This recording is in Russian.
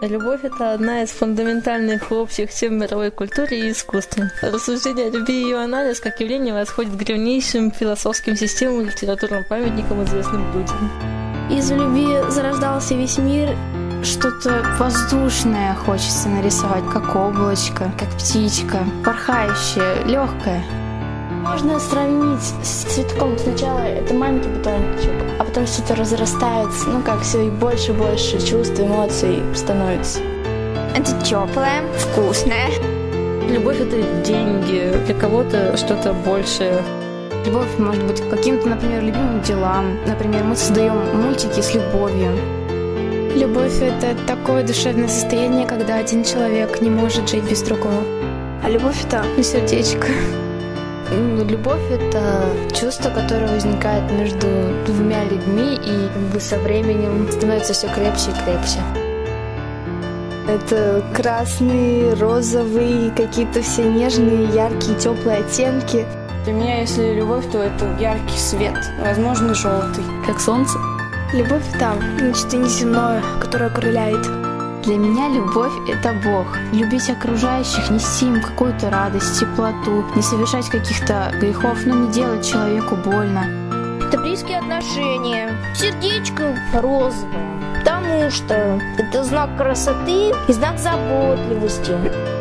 Любовь – это одна из фундаментальных общих тем мировой культуре и искусстве. Рассуждение о любви и ее анализ как явление восходит к древнейшим философским системам и литературным памятникам, известным людям. Из любви зарождался весь мир. Что-то воздушное хочется нарисовать, как облачко, как птичка, порхающее, легкое. Можно сравнить с цветком. Сначала это маленький бутончик, а потом что-то разрастается, ну как все и больше и больше чувств, эмоций становится. Это теплое, вкусное. Любовь – это деньги, для кого-то что-то большее. Любовь может быть каким-то, например, любимым делам. Например, мы создаем мультики с любовью. Любовь – это такое душевное состояние, когда один человек не может жить без другого. А любовь – это сердечко. Любовь — это чувство, которое возникает между двумя людьми и как бы со временем становится все крепче и крепче. Это красный, розовый, какие-то все нежные, яркие, теплые оттенки. Для меня, если любовь, то это яркий свет, возможно, желтый. Как солнце. Любовь там, нечто неземное, которое окрыляет. Для меня любовь – это Бог. Любить окружающих, нести им какую-то радость, теплоту, не совершать каких-то грехов, но не делать человеку больно. Это близкие отношения. Сердечко розовое. Потому что это знак красоты и знак заботливости.